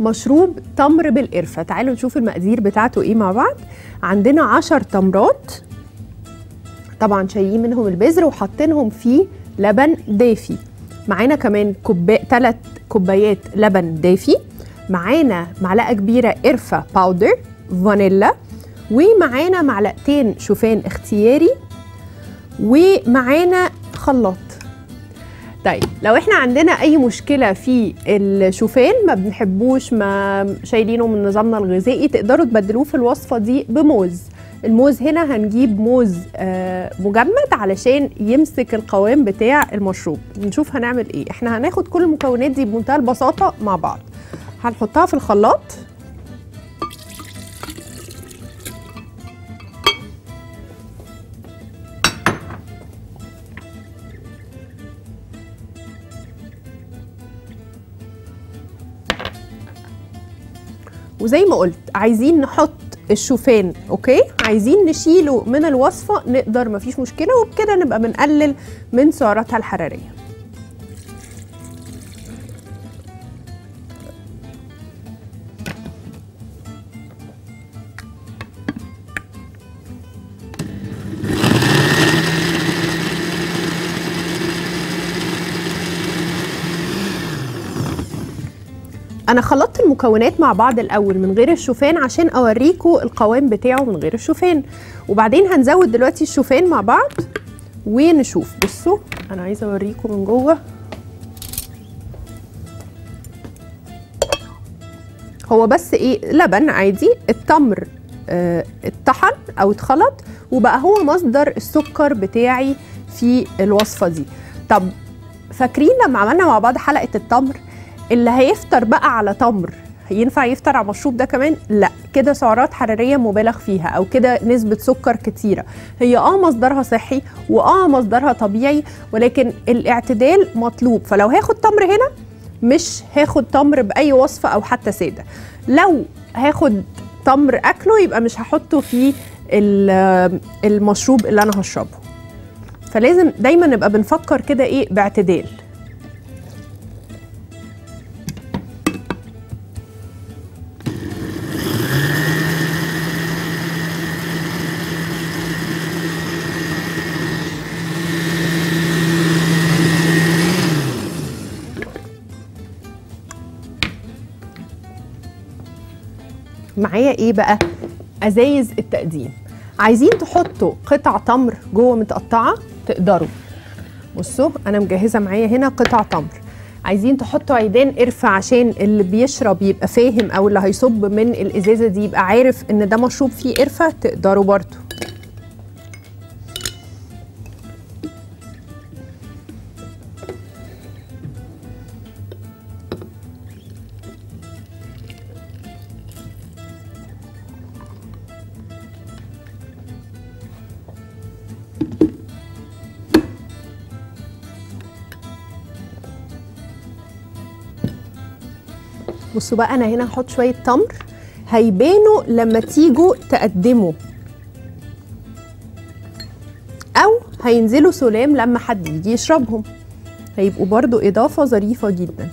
مشروب تمر بالقرفة. تعالوا نشوف المقادير بتاعته إيه مع بعض. عندنا عشر تمرات. طبعا شايلين منهم البذر وحاطينهم في لبن دافي. معانا كمان كوبايه ثلاث كوبايات لبن دافي. معانا معلقة كبيرة قرفة باودر فانيلا ومعانا معلقتين شوفان اختياري. ومعانا خلاط. طيب لو إحنا عندنا أي مشكلة في الشوفان ما بنحبوش ما شايلينه من نظامنا الغذائي تقدروا تبدلوه في الوصفة دي بموز. الموز هنا هنجيب موز آه، مجمد علشان يمسك القوام بتاع المشروب. نشوف هنعمل إيه. إحنا هناخد كل المكونات دي بمنتهى البساطة مع بعض. هنحطها في الخلاط. وزي ما قلت عايزين نحط الشوفان أوكي؟ عايزين نشيله من الوصفة نقدر مفيش مشكلة وبكده نبقى بنقلل من سعراتها الحرارية. أنا خلطت المكونات مع بعض الأول من غير الشوفان عشان اوريكم القوام بتاعه من غير الشوفان. وبعدين هنزود دلوقتي الشوفان مع بعض ونشوف. بصوا أنا عايزة اوريكم من جوه. هو بس إيه؟ لبن عادي. التمر آه اتطحن أو اتخلط وبقى هو مصدر السكر بتاعي في الوصفة دي. طب فاكرين لما عملنا مع بعض حلقة التمر؟ اللي هيفطر بقى على تمر ينفع يفطر على المشروب ده كمان؟ لا كده سعرات حرارية مبالغ فيها أو كده نسبة سكر كتيرة. هي آه مصدرها صحي واه مصدرها طبيعي ولكن الاعتدال مطلوب. فلو هاخد تمر هنا مش هاخد تمر بأي وصفة أو حتى سادة. لو هاخد تمر أكله يبقى مش هحطه في ال- المشروب اللي أنا هشربه. فلازم دايما نبقى بنفكر كده إيه باعتدال. معايا إيه بقى؟ أزايز التقديم. عايزين تحطوا قطع تمر جوه متقطعة تقدروا. بصوا أنا مجهزة معايا هنا قطع تمر. عايزين تحطوا عيدان قرفة عشان اللي بيشرب يبقى فاهم أو اللي هيصب من الإزازة دي يبقى عارف إن ده مشروب فيه قرفة تقدروا برضو. بصوا بقى أنا هنا هحط شوية تمر هيبانوا لما تيجوا تقدموا. أو هينزلوا سلام لما حد يجي يشربهم. هيبقوا برضو إضافة ظريفة جدا.